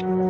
Bye.